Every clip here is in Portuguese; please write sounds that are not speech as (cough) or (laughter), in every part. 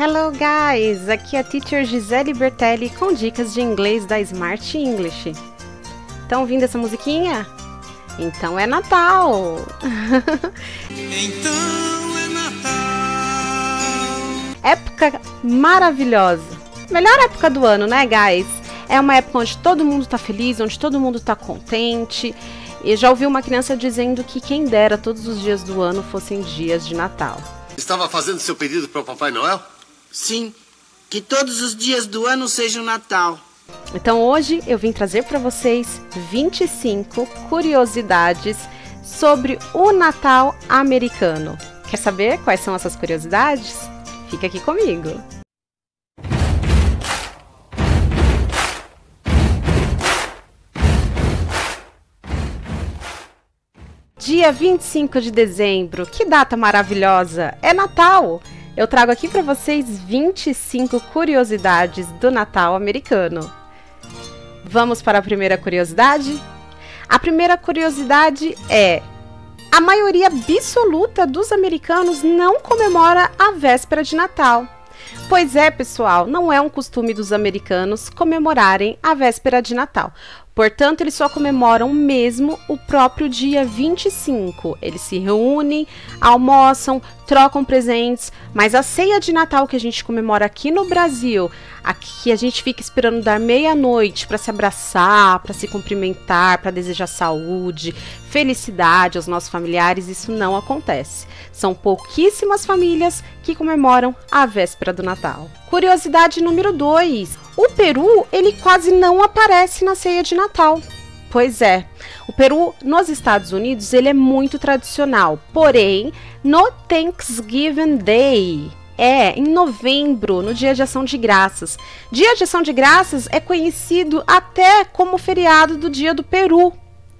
Hello guys, aqui é a teacher Gisele Bertelli com dicas de inglês da Smart English. Estão ouvindo essa musiquinha? Então é Natal! (laughs) então é Natal! Época maravilhosa! Melhor época do ano, né, guys? É uma época onde todo mundo tá feliz, onde todo mundo tá contente. E já ouvi uma criança dizendo que quem dera todos os dias do ano fossem dias de Natal. Estava fazendo seu pedido para o Papai Noel? Sim, que todos os dias do ano sejam Natal. Então hoje eu vim trazer para vocês 25 curiosidades sobre o Natal americano. Quer saber quais são essas curiosidades? Fica aqui comigo. Dia 25 de dezembro, que data maravilhosa! É Natal! Eu trago aqui para vocês 25 curiosidades do Natal americano. Vamos para a primeira curiosidade? A primeira curiosidade é: a maioria absoluta dos americanos não comemora a véspera de Natal. Pois é, pessoal, não é um costume dos americanos comemorarem a véspera de Natal. Portanto, eles só comemoram mesmo o próprio dia 25. Eles se reúnem, almoçam, trocam presentes, mas a ceia de Natal que a gente comemora aqui no Brasil, aqui a gente fica esperando dar meia-noite para se abraçar, para se cumprimentar, para desejar saúde, felicidade aos nossos familiares, isso não acontece. São pouquíssimas famílias que comemoram a véspera do Natal. Curiosidade número 2. O peru, ele quase não aparece na ceia de Natal. Pois é, o peru nos Estados Unidos ele é muito tradicional, porém no Thanksgiving Day, é, em novembro, no Dia de Ação de Graças. Dia de Ação de Graças é conhecido até como feriado do Dia do Peru.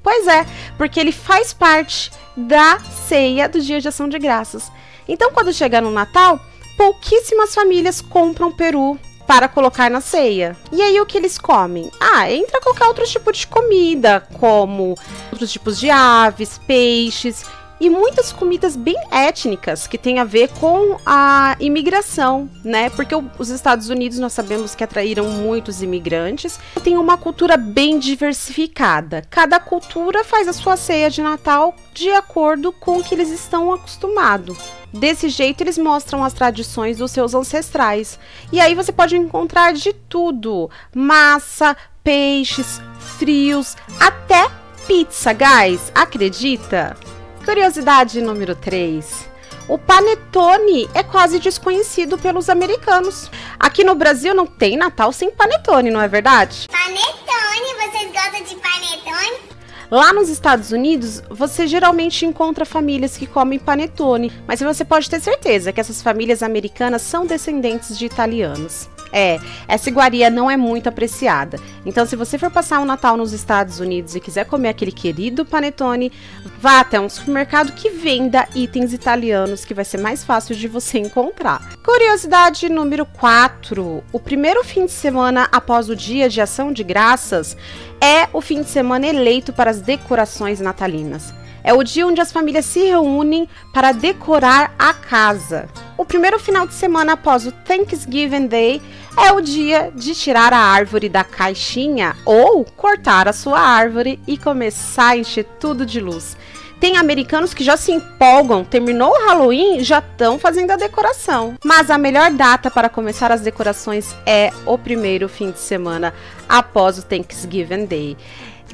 Pois é, porque ele faz parte da ceia do Dia de Ação de Graças. Então, quando chega no Natal, pouquíssimas famílias compram peru para colocar na ceia. E aí o que eles comem? Ah, entra qualquer outro tipo de comida, como outros tipos de aves, peixes e muitas comidas bem étnicas que tem a ver com a imigração, né? Porque os Estados Unidos nós sabemos que atraíram muitos imigrantes, tem uma cultura bem diversificada. Cada cultura faz a sua ceia de Natal de acordo com o que eles estão acostumados. Desse jeito, eles mostram as tradições dos seus ancestrais. E aí você pode encontrar de tudo: massa, peixes, frios, até pizza, guys. Acredita? Curiosidade número 3. O panetone é quase desconhecido pelos americanos. Aqui no Brasil não tem Natal sem panetone, não é verdade? Panetone, vocês gostam de panetone? Lá nos Estados Unidos, você geralmente encontra famílias que comem panetone, mas você pode ter certeza que essas famílias americanas são descendentes de italianos. É, essa iguaria não é muito apreciada. Então, se você for passar o um Natal nos Estados Unidos e quiser comer aquele querido panetone, vá até um supermercado que venda itens italianos, que vai ser mais fácil de você encontrar. Curiosidade número 4: o primeiro fim de semana após o Dia de Ação de Graças é o fim de semana eleito para as decorações natalinas. É o dia onde as famílias se reúnem para decorar a casa. O primeiro final de semana após o Thanksgiving Day é o dia de tirar a árvore da caixinha ou cortar a sua árvore e começar a encher tudo de luz. Tem americanos que já se empolgam, terminou o Halloween, já estão fazendo a decoração. Mas a melhor data para começar as decorações é o primeiro fim de semana após o Thanksgiving Day.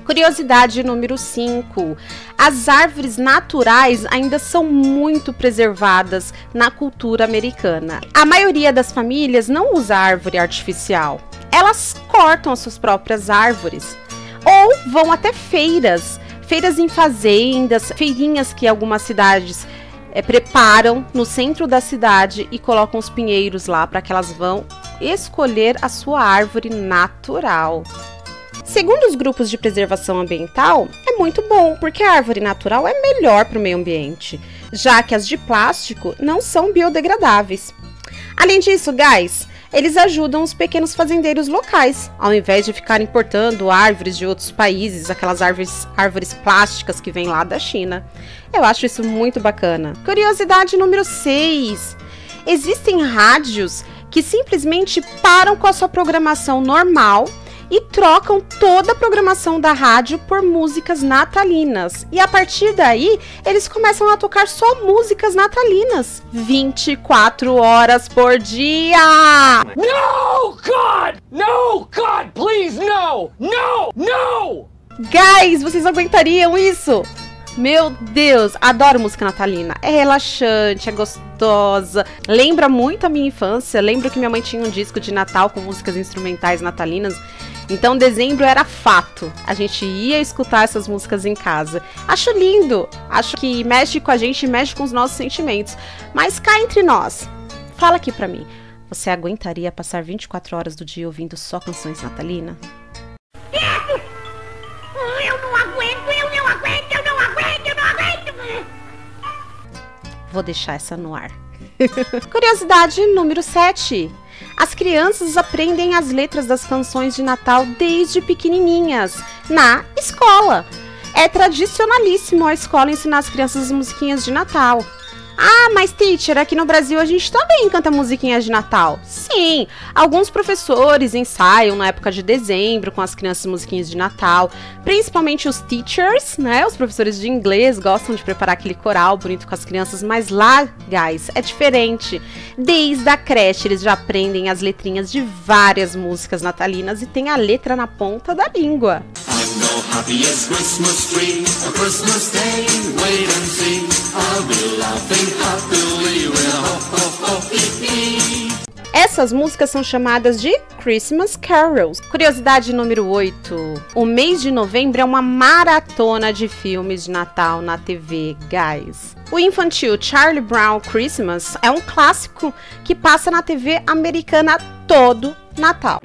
Curiosidade número 5. As árvores naturais ainda são muito preservadas na cultura americana. A maioria das famílias não usa árvore artificial. Elas cortam as suas próprias árvores ou vão até feiras, feiras em fazendas, feirinhas que algumas cidades é, preparam no centro da cidade e colocam os pinheiros lá para que elas vão escolher a sua árvore natural. Segundo os grupos de preservação ambiental, é muito bom, porque a árvore natural é melhor para o meio ambiente, já que as de plástico não são biodegradáveis. Além disso, guys, eles ajudam os pequenos fazendeiros locais, ao invés de ficar importando árvores de outros países, aquelas árvores, árvores plásticas que vêm lá da China. Eu acho isso muito bacana. Curiosidade número 6. Existem rádios que simplesmente param com a sua programação normal e trocam toda a programação da rádio por músicas natalinas. E a partir daí, eles começam a tocar só músicas natalinas 24 horas por dia. No, God! No, God, please, no! No! No! Guys, vocês aguentariam isso? Meu Deus, adoro música natalina. É relaxante, é gostosa. Lembra muito a minha infância. Lembro que minha mãe tinha um disco de Natal com músicas instrumentais natalinas. Então, dezembro era fato. A gente ia escutar essas músicas em casa. Acho lindo. Acho que mexe com a gente, mexe com os nossos sentimentos. Mas cá entre nós, fala aqui pra mim. Você aguentaria passar 24 horas do dia ouvindo só canções natalinas? Eu não aguento, eu não aguento, eu não aguento, eu não aguento. Vou deixar essa no ar. (laughs) Curiosidade número 7. As crianças aprendem as letras das canções de Natal desde pequenininhas, na escola. É tradicionalíssimo a escola ensinar as crianças as musiquinhas de Natal. Ah, mas teacher, aqui no Brasil a gente também canta musiquinhas de Natal. Sim, alguns professores ensaiam na época de dezembro com as crianças musiquinhas de Natal, principalmente os teachers, né? Os professores de inglês gostam de preparar aquele coral bonito com as crianças, mas lá, guys, é diferente. Desde a creche eles já aprendem as letrinhas de várias músicas natalinas e tem a letra na ponta da língua. No happiest Christmas tree, a Christmas Day, wait and see. I'll be laughing happily with ho ho ho. Essas músicas são chamadas de Christmas Carols. Curiosidade número 8. O mês de novembro é uma maratona de filmes de Natal na TV, guys. O infantil Charlie Brown Christmas é um clássico que passa na TV americana todo Natal.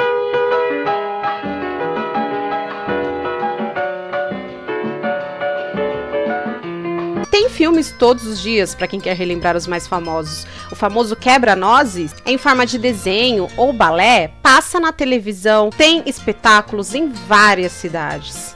Filmes todos os dias para quem quer relembrar os mais famosos. O famoso Quebra-Nozes, em forma de desenho ou balé, passa na televisão, tem espetáculos em várias cidades.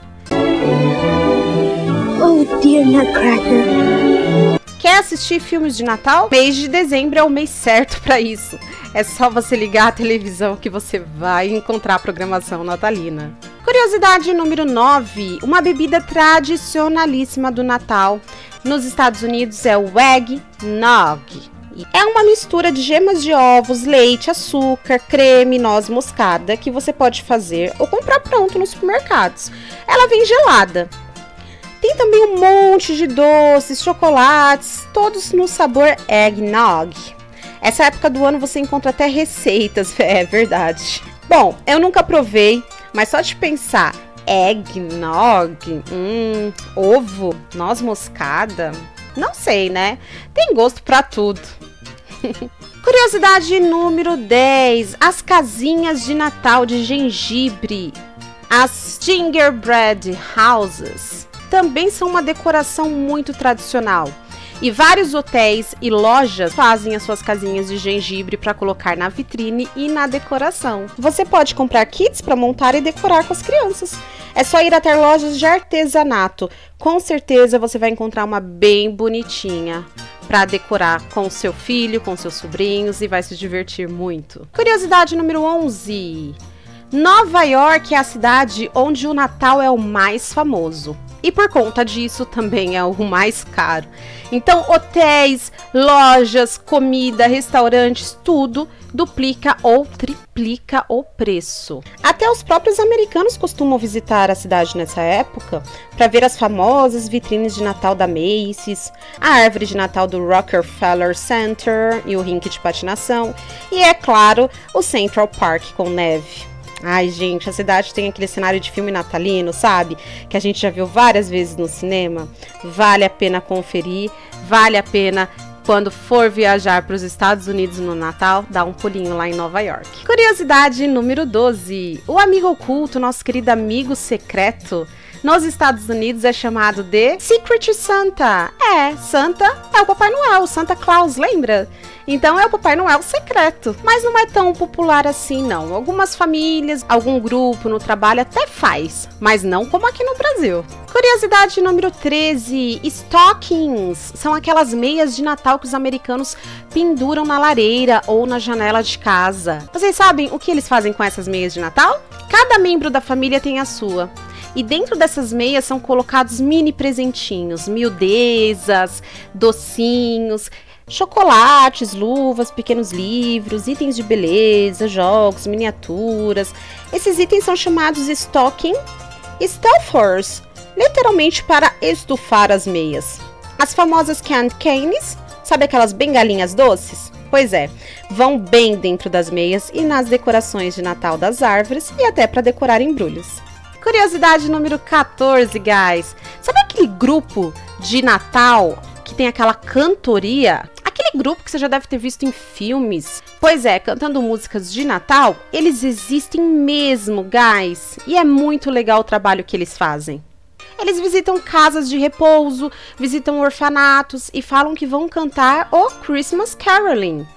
Oh, dear Nutcracker. Quer assistir filmes de Natal? Mês de dezembro é o mês certo para isso. É só você ligar a televisão que você vai encontrar a programação natalina. Curiosidade número 9: uma bebida tradicionalíssima do Natal nos Estados Unidos é o eggnog. É uma mistura de gemas de ovos, leite, açúcar, creme, noz moscada que você pode fazer ou comprar pronto nos supermercados. Ela vem gelada. Tem também um monte de doces, chocolates, todos no sabor eggnog. Essa época do ano você encontra até receitas, (laughs) é verdade. Bom, eu nunca provei, mas só de pensar eggnog, hum, ovo, noz moscada, não sei, né? Tem gosto pra tudo. (laughs) Curiosidade número 10: as casinhas de Natal de gengibre, as gingerbread houses, também são uma decoração muito tradicional. E vários hotéis e lojas fazem as suas casinhas de gengibre para colocar na vitrine e na decoração. Você pode comprar kits para montar e decorar com as crianças. É só ir até lojas de artesanato. Com certeza você vai encontrar uma bem bonitinha para decorar com seu filho, com seus sobrinhos e vai se divertir muito. Curiosidade número 11. Nova York é a cidade onde o Natal é o mais famoso. E por conta disso também é o mais caro. Então, hotéis, lojas, comida, restaurantes, tudo duplica ou triplica o preço. Até os próprios americanos costumam visitar a cidade nessa época para ver as famosas vitrines de Natal da Macy's, a árvore de Natal do Rockefeller Center e o rink de patinação, e é claro, o Central Park com neve. Ai, gente, a cidade tem aquele cenário de filme natalino, sabe? Que a gente já viu várias vezes no cinema. Vale a pena conferir, vale a pena quando for viajar para os Estados Unidos no Natal, dar um pulinho lá em Nova York. Curiosidade número 12. O amigo oculto, nosso querido amigo secreto, Nos Estados Unidos é chamado de Secret Santa. É, Santa é o Papai Noel, Santa Claus, lembra? Então é o Papai Noel secreto. Mas não é tão popular assim, não. Algumas famílias, algum grupo no trabalho até faz, mas não como aqui no Brasil. Curiosidade número 13: stockings são aquelas meias de Natal que os americanos penduram na lareira ou na janela de casa. Vocês sabem o que eles fazem com essas meias de Natal? Cada membro da família tem a sua. E dentro dessas meias são colocados mini presentinhos, miudezas, docinhos, chocolates, luvas, pequenos livros, itens de beleza, jogos, miniaturas. Esses itens são chamados stocking stuffers, literalmente para estufar as meias. As famosas candy canes, sabe aquelas bengalinhas doces? Pois é, vão bem dentro das meias e nas decorações de Natal das árvores e até para decorar embrulhos. Curiosidade número 14, guys. Sabe aquele grupo de Natal que tem aquela cantoria? Aquele grupo que você já deve ter visto em filmes. Pois é, cantando músicas de Natal, eles existem mesmo, guys. E é muito legal o trabalho que eles fazem. Eles visitam casas de repouso, visitam orfanatos e falam que vão cantar o Christmas Caroling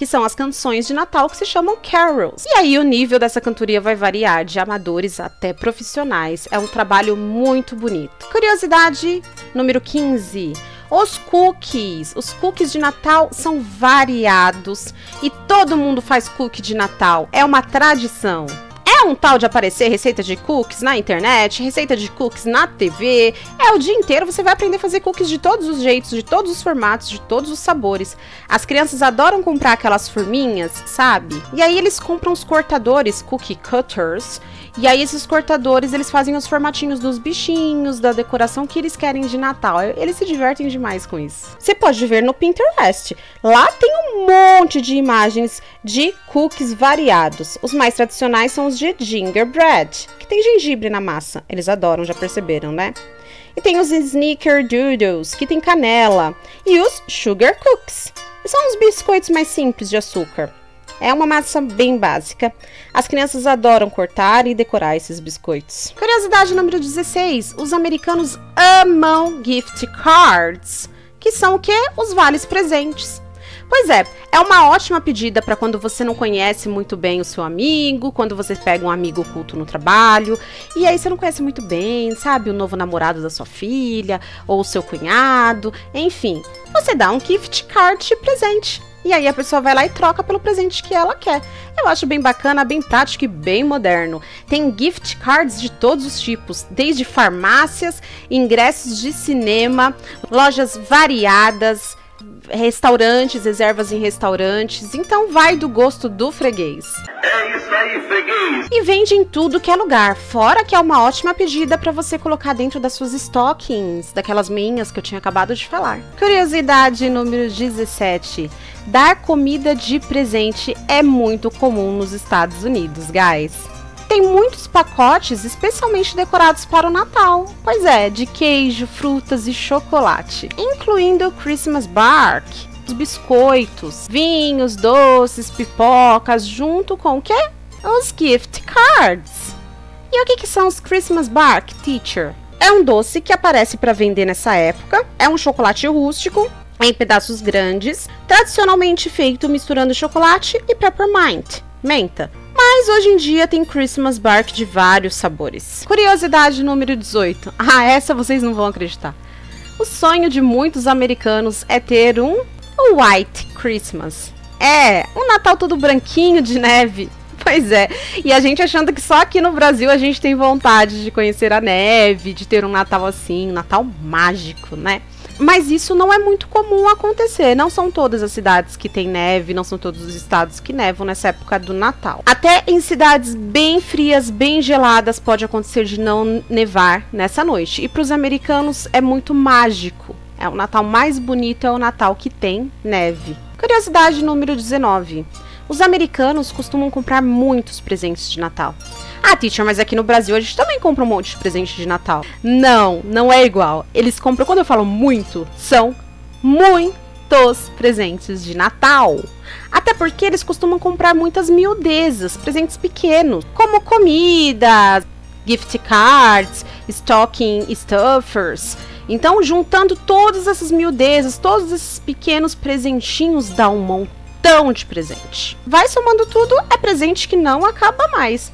que são as canções de Natal que se chamam carols. E aí o nível dessa cantoria vai variar de amadores até profissionais. É um trabalho muito bonito. Curiosidade número 15. Os cookies. Os cookies de Natal são variados e todo mundo faz cookie de Natal. É uma tradição. É um tal de aparecer receita de cookies na internet, receita de cookies na TV. É o dia inteiro você vai aprender a fazer cookies de todos os jeitos, de todos os formatos, de todos os sabores. As crianças adoram comprar aquelas forminhas, sabe? E aí eles compram os cortadores, cookie cutters. E aí esses cortadores, eles fazem os formatinhos dos bichinhos, da decoração que eles querem de Natal. Eles se divertem demais com isso. Você pode ver no Pinterest. Lá tem um monte de imagens de cookies variados. Os mais tradicionais são os de gingerbread, que tem gengibre na massa. Eles adoram, já perceberam, né? E tem os snickerdoodles, que tem canela. E os sugar cookies, são os biscoitos mais simples de açúcar. É uma massa bem básica. As crianças adoram cortar e decorar esses biscoitos. Curiosidade número 16. Os americanos amam gift cards, que são o que? Os vales presentes. Pois é, é uma ótima pedida para quando você não conhece muito bem o seu amigo, quando você pega um amigo oculto no trabalho, e aí você não conhece muito bem, sabe, o novo namorado da sua filha, ou o seu cunhado, enfim. Você dá um gift card de presente. E aí a pessoa vai lá e troca pelo presente que ela quer. Eu acho bem bacana, bem prático e bem moderno. Tem gift cards de todos os tipos, desde farmácias, ingressos de cinema, lojas variadas, restaurantes, reservas em restaurantes. Então vai do gosto do freguês. É isso aí, freguês. E vende em tudo que é lugar. Fora que é uma ótima pedida para você colocar dentro das suas stockings, daquelas meinhas que eu tinha acabado de falar. Curiosidade número 17. Dar comida de presente é muito comum nos Estados Unidos, guys. Tem muitos pacotes especialmente decorados para o Natal. Pois é, de queijo, frutas e chocolate, incluindo o Christmas Bark, os biscoitos, vinhos, doces, pipocas, junto com o quê? Os gift cards. E o que, que são os Christmas Bark, teacher? É um doce que aparece para vender nessa época. É um chocolate rústico em pedaços grandes, tradicionalmente feito misturando chocolate e peppermint, menta. Mas hoje em dia tem Christmas Bark de vários sabores. Curiosidade número 18. (laughs) Ah, essa vocês não vão acreditar. O sonho de muitos americanos é ter um White Christmas. É, um Natal todo branquinho de neve. (laughs) Pois é, e a gente achando que só aqui no Brasil a gente tem vontade de conhecer a neve, de ter um Natal assim, um Natal mágico, né? Mas isso não é muito comum acontecer. Não são todas as cidades que têm neve, não são todos os estados que nevam nessa época do Natal. Até em cidades bem frias, bem geladas, pode acontecer de não nevar nessa noite. E para os americanos é muito mágico. É o Natal mais bonito é o Natal que tem neve. Curiosidade número 19. Os americanos costumam comprar muitos presentes de Natal. Ah, teacher, mas aqui no Brasil a gente também compra um monte de presente de Natal. Não, não é igual. Eles compram, quando eu falo muito, são muitos presentes de Natal. Até porque eles costumam comprar muitas miudezas, presentes pequenos, como comida, gift cards, stocking stuffers. Então, juntando todas essas miudezas, todos esses pequenos presentinhos, dá um montão de presente. Vai somando tudo, é presente que não acaba mais.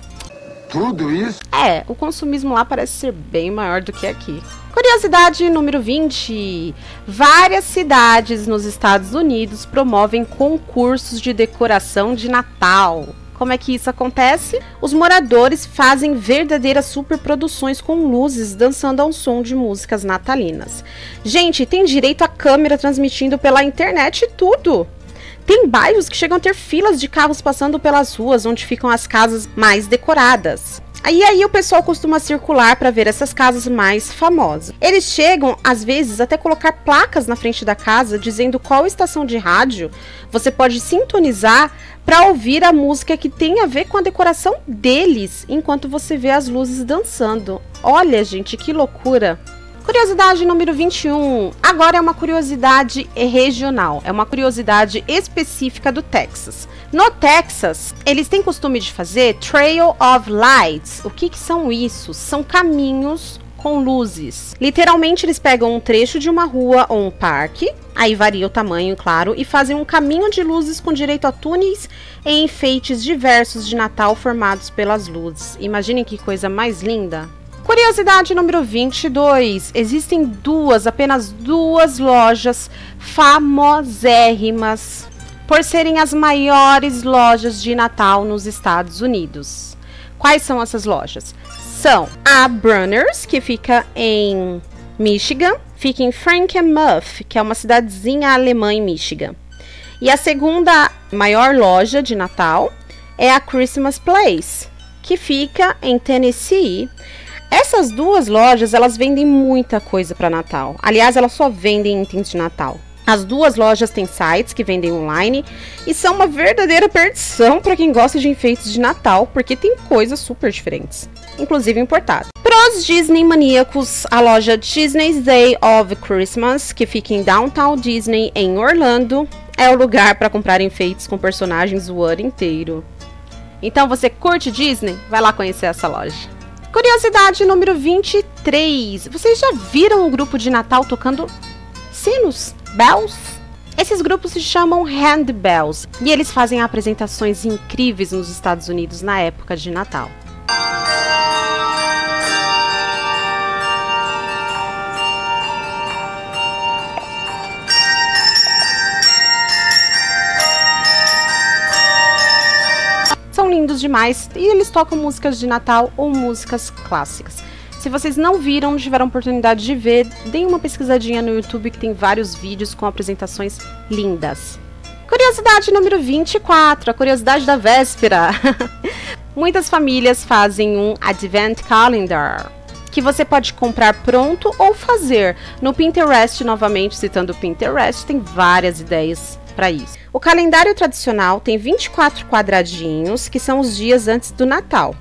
Tudo isso? É, o consumismo lá parece ser bem maior do que aqui. Curiosidade número 20. Várias cidades nos Estados Unidos promovem concursos de decoração de Natal. Como é que isso acontece? Os moradores fazem verdadeiras superproduções com luzes dançando ao som de músicas natalinas. Gente, tem direito a câmera transmitindo pela internet e tudo. Tem bairros que chegam a ter filas de carros passando pelas ruas onde ficam as casas mais decoradas. E aí o pessoal costuma circular para ver essas casas mais famosas. Eles chegam, às vezes, até colocar placas na frente da casa dizendo qual estação de rádio você pode sintonizar para ouvir a música que tem a ver com a decoração deles, enquanto você vê as luzes dançando. Olha, gente, que loucura! Curiosidade número 21. Agora é uma curiosidade regional, é uma curiosidade específica do Texas. No Texas, eles têm costume de fazer Trail of Lights. O que, que são isso? São caminhos com luzes. Literalmente, eles pegam um trecho de uma rua ou um parque, aí varia o tamanho, claro, e fazem um caminho de luzes com direito a túneis e enfeites diversos de Natal formados pelas luzes. Imaginem que coisa mais linda! Curiosidade número 22. Existem duas, apenas duas lojas famosérrimas por serem as maiores lojas de Natal nos Estados Unidos. Quais são essas lojas? São a Brunners, que fica em Michigan, fica em Frankenmuth, que é uma cidadezinha alemã em Michigan. E a segunda maior loja de Natal é a Christmas Place, que fica em Tennessee. Essas duas lojas, elas vendem muita coisa para Natal. Aliás, elas só vendem itens de Natal. As duas lojas têm sites que vendem online e são uma verdadeira perdição para quem gosta de enfeites de Natal, porque tem coisas super diferentes, inclusive importadas. Para os Disney maníacos, a loja Disney's Day of Christmas, que fica em Downtown Disney em Orlando, é o lugar para comprar enfeites com personagens o ano inteiro. Então você curte Disney? Vai lá conhecer essa loja. Curiosidade número 23. Vocês já viram um grupo de Natal tocando sinos? Bells? Esses grupos se chamam Handbells e eles fazem apresentações incríveis nos Estados Unidos na época de Natal. Lindos demais e eles tocam músicas de Natal ou músicas clássicas. Se vocês não viram, tiveram oportunidade de ver, deem uma pesquisadinha no YouTube que tem vários vídeos com apresentações lindas. Curiosidade número 24, a curiosidade da véspera. (laughs) Muitas famílias fazem um Advent Calendar, que você pode comprar pronto ou fazer. No Pinterest, novamente citando o Pinterest, tem várias ideias para isso. O calendário tradicional tem 24 quadradinhos, que são os dias antes do Natal.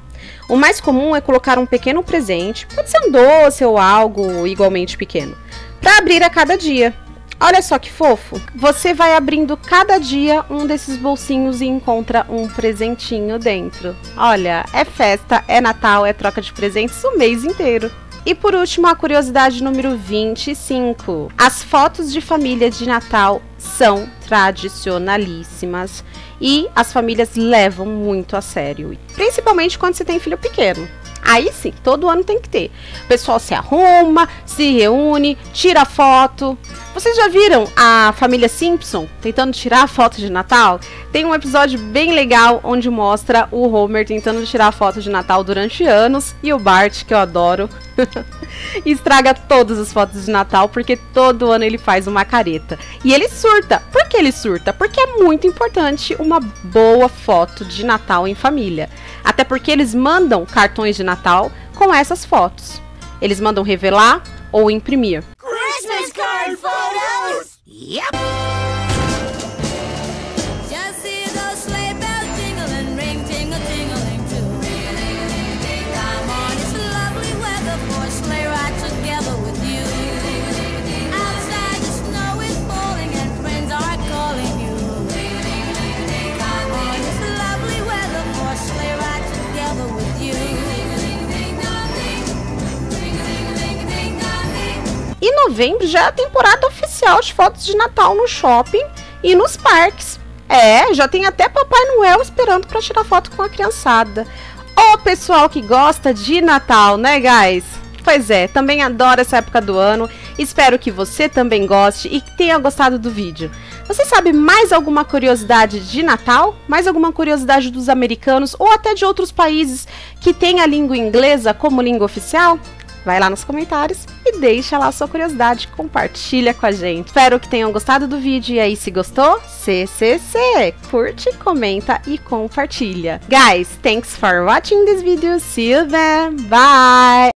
O mais comum é colocar um pequeno presente, pode ser um doce ou algo igualmente pequeno, para abrir a cada dia. Olha só que fofo! Você vai abrindo cada dia um desses bolsinhos e encontra um presentinho dentro. Olha, é festa, é Natal, é troca de presentes o mês inteiro. E por último, a curiosidade número 25. As fotos de família de Natal são tradicionalíssimas e as famílias levam muito a sério, principalmente quando você tem filho pequeno. Aí sim, todo ano tem que ter. O pessoal se arruma, se reúne, tira foto. Vocês já viram a família Simpson tentando tirar foto de Natal? Tem um episódio bem legal onde mostra o Homer tentando tirar foto de Natal durante anos e o Bart, que eu adoro, (laughs) estraga todas as fotos de Natal porque todo ano ele faz uma careta. E ele surta. Por que ele surta? Porque é muito importante uma boa foto de Natal em família. Até porque eles mandam cartões de Natal com essas fotos. Eles mandam revelar ou imprimir. Christmas card photos! Just novembro já é a temporada oficial de fotos de Natal no shopping e nos parques. É, já tem até Papai Noel esperando para tirar foto com a criançada. Ô pessoal que gosta de Natal, né, guys? Pois é, também adoro essa época do ano. Espero que você também goste e que tenha gostado do vídeo. Você sabe mais alguma curiosidade de Natal? Mais alguma curiosidade dos americanos ou até de outros países que têm a língua inglesa como língua oficial? Vai lá nos comentários e deixa lá sua curiosidade, compartilha com a gente. Espero que tenham gostado do vídeo e aí se gostou, CCC, curte, comenta e compartilha. Guys, thanks for watching this video. See you then. Bye.